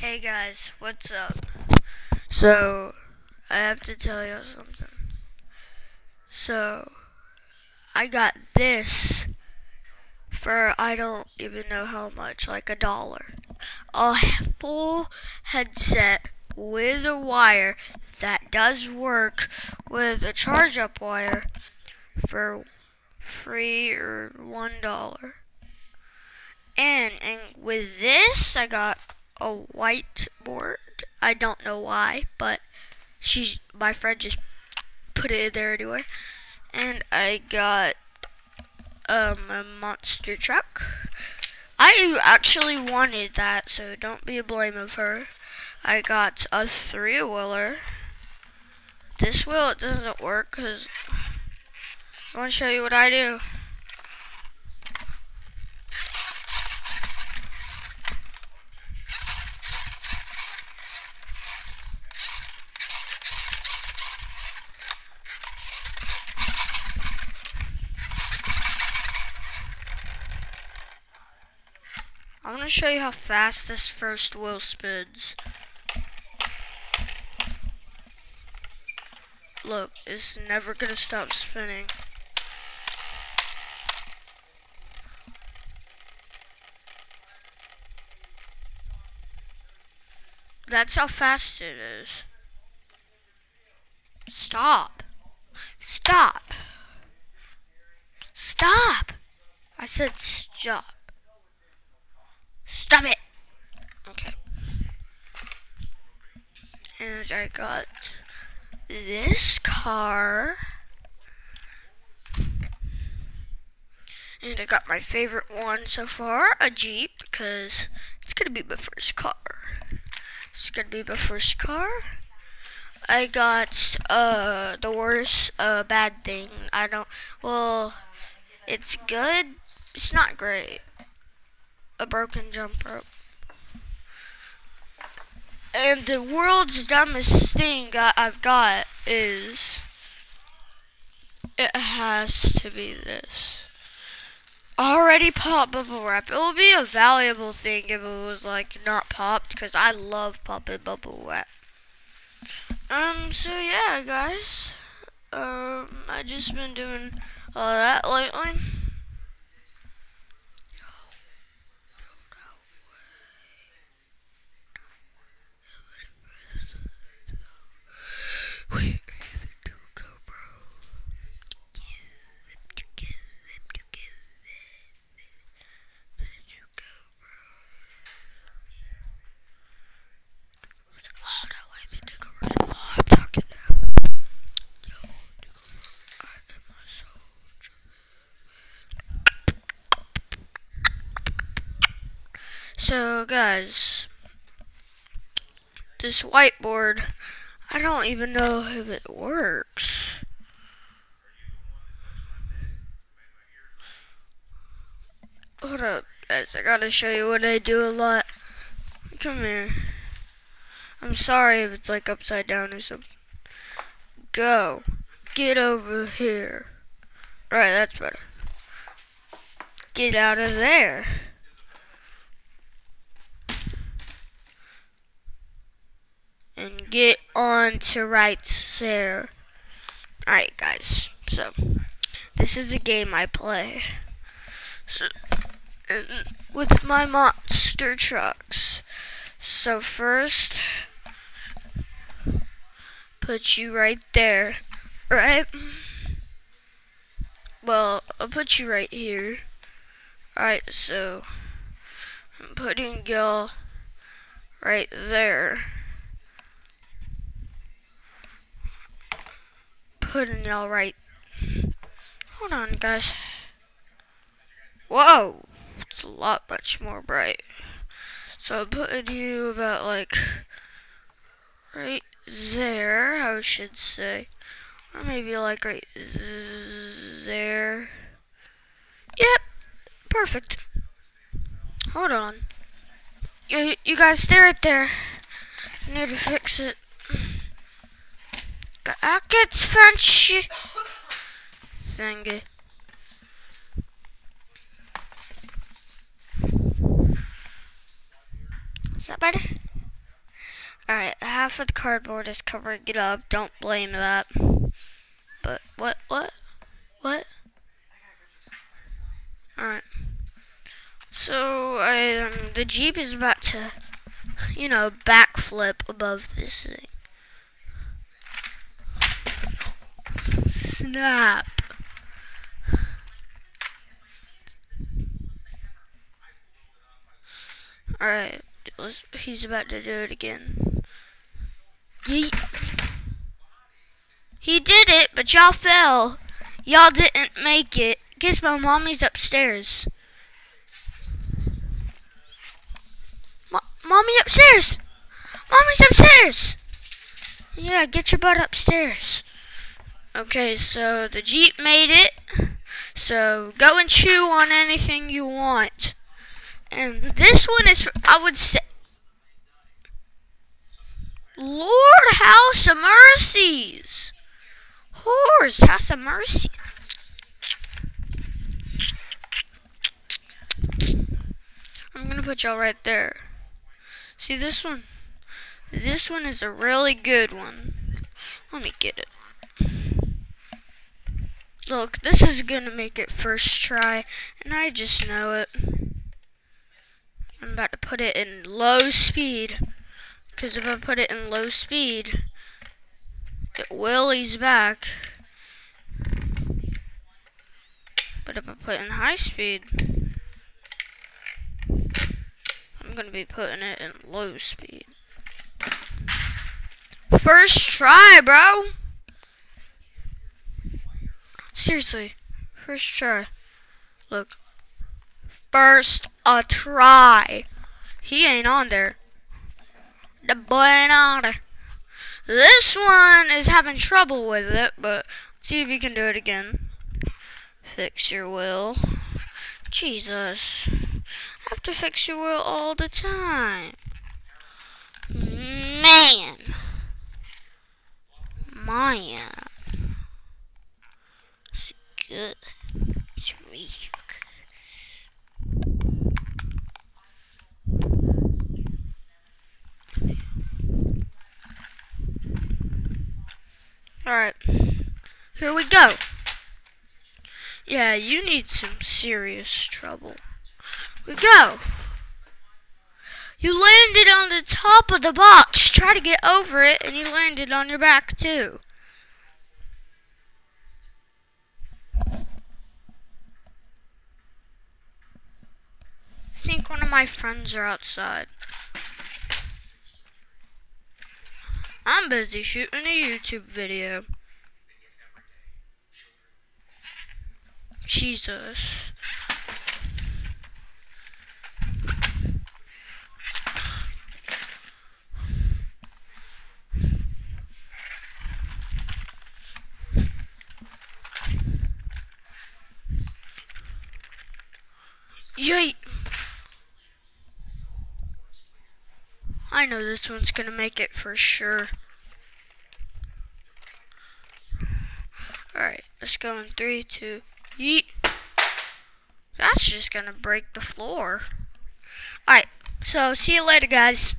Hey guys, what's up? So, I have to tell you something. So, I got this for I don't even know how much, like a dollar. A full headset with a wire that does work with a charge up wire for free or one dollar. And and with this I got a whiteboard. I don't know why, but she my friend just put it there anyway. And I got um a monster truck. I actually wanted that, so don't be a blame of her. I got a three wheeler. This wheel it doesn't work because I want to show you what I do. I'm going to show you how fast this first wheel spins. Look, it's never going to stop spinning. That's how fast it is. Stop. Stop. Stop. I said stop. Stop it. Okay. And I got this car. And I got my favorite one so far, a Jeep, because it's going to be my first car. It's going to be my first car. I got uh, the worst uh, bad thing. I don't, well, it's good. It's not great. A broken jump rope. And the world's dumbest thing I've got is it has to be this. Already popped bubble wrap. It will be a valuable thing if it was like not popped because I love popping bubble wrap. Um, so yeah, guys. Um, I just been doing all that lately. So, guys, this whiteboard, I don't even know if it works. Hold up, guys, I gotta show you what I do a lot. Come here. I'm sorry if it's like upside down or something. Go. Get over here. All right, that's better. Get out of there. And get on to right there. Alright, guys. So, this is a game I play. So, with my monster trucks. So, first, put you right there. Right? Well, I'll put you right here. Alright, so, I'm putting y'all right there. Putting y'all right. Hold on, guys. Whoa! It's a lot much more bright. So I'm putting you about like right there, I should say. Or maybe like right there. Yep, perfect. Hold on. You, you guys stay right there. I need to fix it. Jacket fancy thingy. Is that better? Alright, half of the cardboard is covering it up. Don't blame that. But, what, what? What? Alright. So, I, um, the Jeep is about to, you know, backflip above this thing. Snap. Alright, he's about to do it again. He, he did it, but y'all fell. Y'all didn't make it. Guess my mommy's upstairs. Mommy upstairs! Mommy's upstairs! Yeah, get your butt upstairs. Okay, so the Jeep made it. So go and chew on anything you want. And this one is, I would say, Lord, House of Mercies. Horse, House of Mercy. I'm gonna put y'all right there. See this one? This one is a really good one. Let me get it. Look, this is gonna make it first try, and I just know it. I'm about to put it in low speed. Because if I put it in low speed, it will ease back. But if I put in high speed, I'm going to be putting it in low speed. First try, bro. Seriously. First try. Look. First a try. He ain't on there. The boy ain't on there. This one is having trouble with it, but see if you can do it again. Fix your will. Jesus. I have to fix your will all the time. Man. Man. Really Alright. Here we go. Yeah, you need some serious trouble. We go. You landed on the top of the box. Try to get over it, and you landed on your back, too. I one of my friends are outside. I'm busy shooting a YouTube video. Jesus. I know this one's gonna make it for sure. Alright, let's go in three, two, yeet. That's just gonna break the floor. Alright, so see you later, guys.